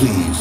please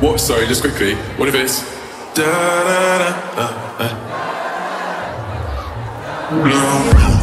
What? Sorry, just quickly. What if it's da da da? Uh, uh. No.